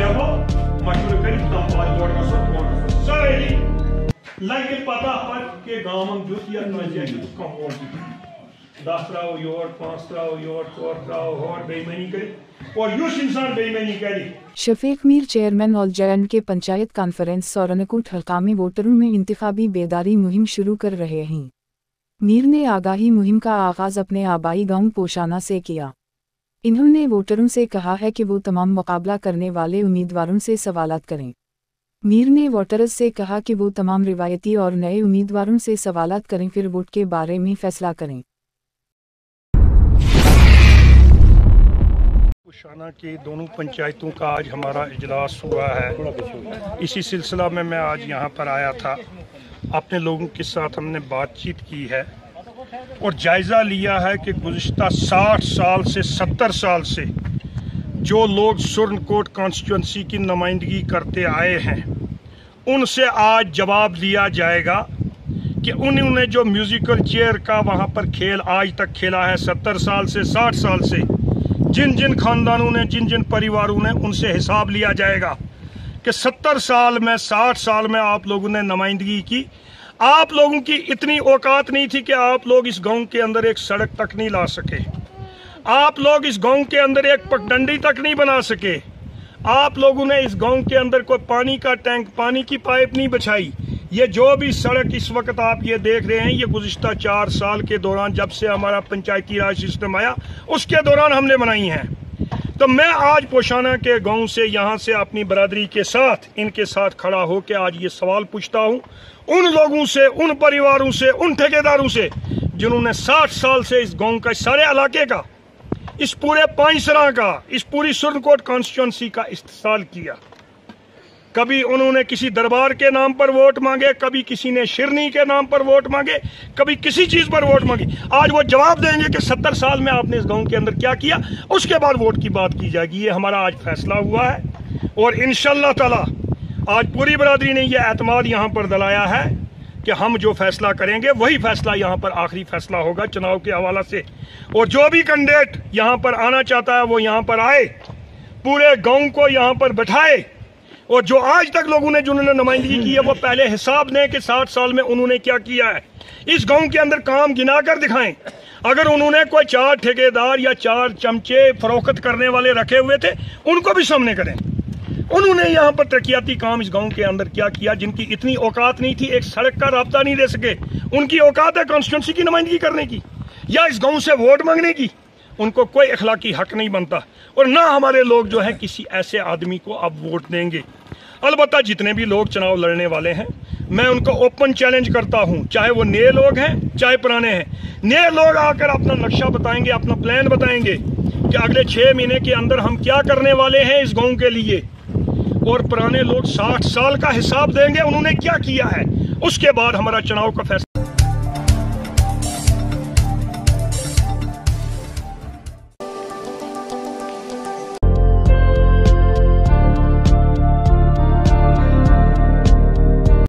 Level مشورہ کر تم پاس ووٹ گسو ساری لگے پتہ پت کہ گامن دیت یا جائے کم ووٹ دہ ترو یور پانچ ترو یور ژور ترو ہور بےمانی کر اور یس انسان بےمانی کرے شفیق میر چیئرمین آل جینڈ کے پنچایت کانفرنس سورنکوٹ حلقامی ووٹروں میں انتخابی بیداری مہم شروع کر رہے ہیں میر نے آگاہی مہم کا آغاز اپنے آبائی گاؤں پوشانہ سے کیا انہوں نے ووٹروں سے کہا ہے کہ وہ تمام مقابلہ کرنے والے امیدواروں سے سوالات کریں۔ میر نے ووٹرز سے کہا کہ وہ تمام روایتی اور نئے امیدواروں سے سوالات کریں، پھر ووٹ کے بارے میں فیصلہ کریں۔ پوشانہ کی دونوں پنچایتوں کا آج ہمارا اجلاس ہوا ہے۔ اسی سلسلہ میں میں آج یہاں پر آیا تھا۔ اپنے لوگوں کے ساتھ ہم نے بات چیت کی ہے۔ اور جائزہ لیا ہے کہ گزشتہ ساٹھ سال سے ستر سال سے جو لوگ سرن کوٹ کانسٹیچوئنسی کی نمائندگی کرتے آئے ہیں، ان سے آج جواب لیا جائے گا کہ انہوں نے جو میوزیکل چیئر کا وہاں پر کھیل آج تک کھیلا ہے، ستر سال سے، ساٹھ سال سے، جن جن خاندانوں نے، جن جن پریواروں نے ان سے حساب لیا جائے گا کہ ستر سال میں، ساٹھ سال میں آپ لوگوں نے نمائندگی کی۔ آپ لوگوں کی اتنی اوقات نہیں تھی کہ آپ لوگ اس گاؤں کے اندر ایک سڑک تک نہیں لا سکے۔ آپ لوگ اس گاؤں کے اندر ایک پگڈنڈی تک نہیں بنا سکے۔ آپ لوگوں نے اس گاؤں کے اندر کوئی پانی کا ٹینک، پانی کی پائپ نہیں بچھائی یہ جو بھی سڑک اس وقت آپ یہ دیکھ رہے ہیں، یہ گزشتہ چار سال کے دوران جب سے ہمارا پنچایتی راج سسٹم آیا، اس کے دوران ہم نے بنائی ہیں۔ تو میں آج پوشانہ کے گاؤں سے یہاں سے اپنی برادری کے ساتھ ان کے ساتھ کھڑا ہو کے آج یہ سوال پوچھتا ہوں۔ ان لوگوں سے، ان پریواروں سے، ان ٹھیکیداروں سے جنہوں نے ساٹھ سال سے اس گاؤں کا سارے علاقے کا، اس پورے پانچ کا، اس پوری سرنکوٹ کانسٹیچوئنسی کا استحصال کیا۔ کبھی انہوں نے کسی دربار کے نام پر ووٹ مانگے، کبھی کسی نے شرنی کے نام پر ووٹ مانگے، کبھی کسی چیز پر ووٹ مانگی۔ آج وہ جواب دیں گے کہ ستر سال میں آپ نے اس گاؤں کے اندر کیا کیا، اس کے بعد ووٹ کی بات کی جائے گی۔ یہ ہمارا آج فیصلہ ہوا ہے اور انشاءاللہ تعالی آج پوری برادری نے یہ اعتماد یہاں پر دلایا ہے کہ ہم جو فیصلہ کریں گے، وہی فیصلہ یہاں پر آخری فیصلہ ہوگا چناؤ کے حوالہ سے۔ اور جو بھی کنڈیٹ یہاں پر آنا چاہتا ہے، وہ یہاں پر آئے، پورے گاؤں کو یہاں پر بٹھائے۔ اور جو آج تک لوگوں نے جنہوں نے نمائندگی کی ہے، وہ پہلے حساب دیں کہ ساٹھ سال میں انہوں نے کیا کیا ہے۔ اس گاؤں کے اندر کام گنا کر دکھائیں۔ اگر انہوں نے کوئی چار ٹھیکیدار یا چار چمچے فروخت کرنے والے رکھے ہوئے تھے، ان کو بھی سامنے کریں۔ انہوں نے یہاں پر ترقیاتی کام اس گاؤں کے اندر کیا کیا جن کی اتنی اوقات نہیں تھی، ایک سڑک کا رابطہ نہیں دے سکے۔ ان کی اوقات ہے کانسٹیٹنسی کی نمائندگی کرنے کی، یا اس گاؤں سے ووٹ مانگنے کی۔ ان کو کوئی اخلاقی حق نہیں بنتا اور نہ ہمارے لوگ جو ہیں کسی ایسے آدمی کو اب ووٹ دیں گے۔ البتہ جتنے بھی لوگ چناؤ لڑنے والے ہیں، میں ان کو اوپن چیلنج کرتا ہوں، چاہے وہ نئے لوگ ہیں، چاہے پرانے ہیں۔ نئے لوگ آ کر اپنا نقشہ بتائیں گے، اپنا پلان بتائیں گے کہ اگلے چھ مہینے کے اندر ہم کیا کرنے والے ہیں اس گاؤں کے لیے۔ اور پرانے لوگ ساٹھ سال کا حساب دیں گے، انہوں نے کیا کیا ہے؟ اس کے بعد ہمارا چناؤ کا فیصلہ